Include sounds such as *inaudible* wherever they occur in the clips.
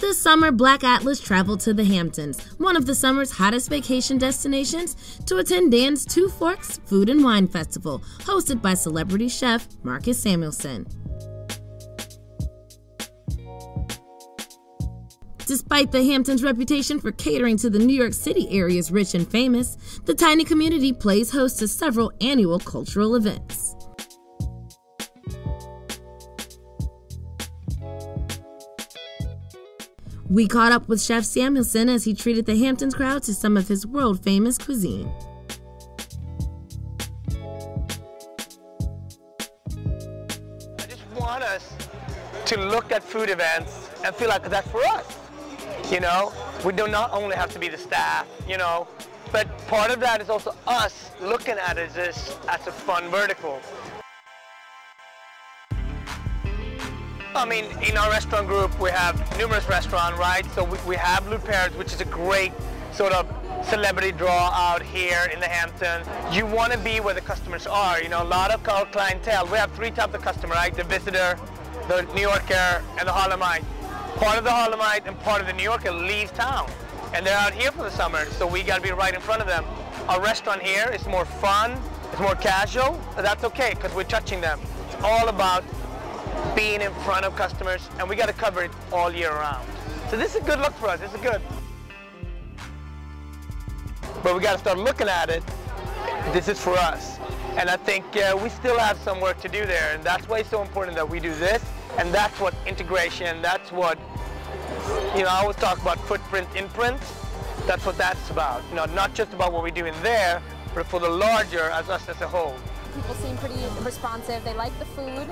This summer, Black Atlas traveled to the Hamptons, one of the summer's hottest vacation destinations, to attend Dan's Two Forks Food and Wine Festival, hosted by celebrity chef Marcus Samuelsson. Despite the Hamptons' reputation for catering to the New York City area's rich and famous, the tiny community plays host to several annual cultural events. We caught up with Chef Samuelsson as he treated the Hamptons crowd to some of his world famous cuisine. I just want us to look at food events and feel like that's for us. You know, we do not only have to be the staff, you know, but part of that is also us looking at it as, as a fun vertical. I mean, in our restaurant group, we have numerous restaurants, right? So we, we have Lou Parrots, which is a great sort of celebrity draw out here in the Hamptons. You want to be where the customers are. You know, a lot of our clientele, we have three types of customer, right? The visitor, the New Yorker, and the Harlemite. Part of the Harlemite and part of the New Yorker leaves town. And they're out here for the summer, so we got to be right in front of them. Our restaurant here is more fun, it's more casual, that's okay because we're touching them. It's all about being in front of customers, and we got to cover it all year round. So this is a good look for us. This is good. But we got to start looking at it. This is for us. And I think uh, we still have some work to do there, and that's why it's so important that we do this, and that's what integration, that's what, you know, I always talk about footprint, imprint. That's what that's about. You know, not just about what we do in there, but for the larger as us as a whole. People seem pretty responsive. They like the food,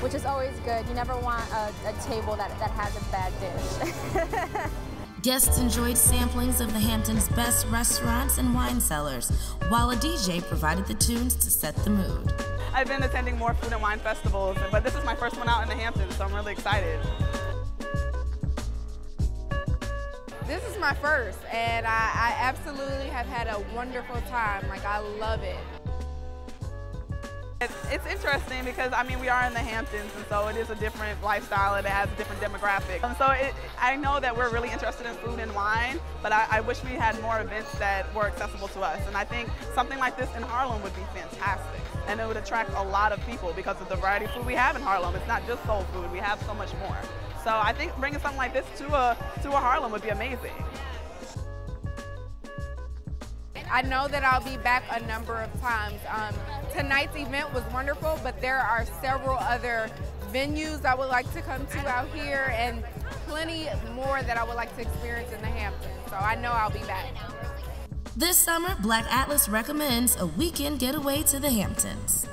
which is always good. You never want a, a table that, that has a bad dish. *laughs* Guests enjoyed samplings of the Hamptons' best restaurants and wine cellars, while a DJ provided the tunes to set the mood. I've been attending more food and wine festivals, but this is my first one out in the Hamptons, so I'm really excited. This is my first, and I, I absolutely have had a wonderful time. Like, I love it. It's interesting because I mean we are in the Hamptons and so it is a different lifestyle and it has a different demographic. And so it, I know that we're really interested in food and wine, but I, I, wish we had more events that were accessible to us. And I think something like this in Harlem would be fantastic. And it would attract a lot of people because of the variety of food we have in Harlem. It's not just soul food, we have so much more. So I think bringing something like this to a, to a Harlem would be amazing. I know that I'll be back a number of times. Um, tonight's event was wonderful, but there are several other venues I would like to come to out here and plenty more that I would like to experience in the Hamptons. So I know I'll be back. This summer, Black Atlas recommends a weekend getaway to the Hamptons.